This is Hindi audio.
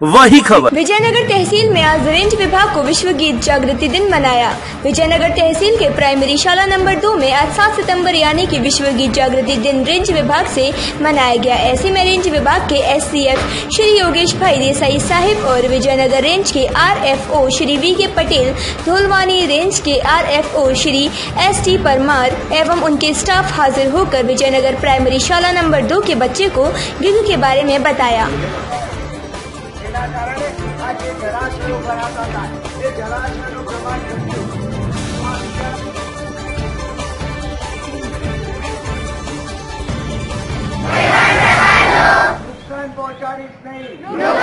वही खबर। विजयनगर तहसील में आज रेंज विभाग को विश्व गीत जागृति दिन मनाया। विजयनगर तहसील के प्राइमरी शाला नंबर दो में आज सात सितंबर यानी कि विश्व गीत जागृति दिन रेंज विभाग से मनाया गया। ऐसे में रेंज विभाग के एस श्री योगेश भाई देसाई साहिब और विजयनगर रेंज के RFO Shri V K Patel, Dholwani range के RFO Shri S T Parmar एवं उनके स्टाफ हाजिर होकर विजयनगर प्राइमरी शाला नंबर दो के बच्चे को गिग के बारे में बताया। એના કારણે આ જે જળાશયો ભરાતા હતા એ જળાશયનું પ્રમાણ ઘટ્યું નુકસાન પહોંચાડીશ નહીં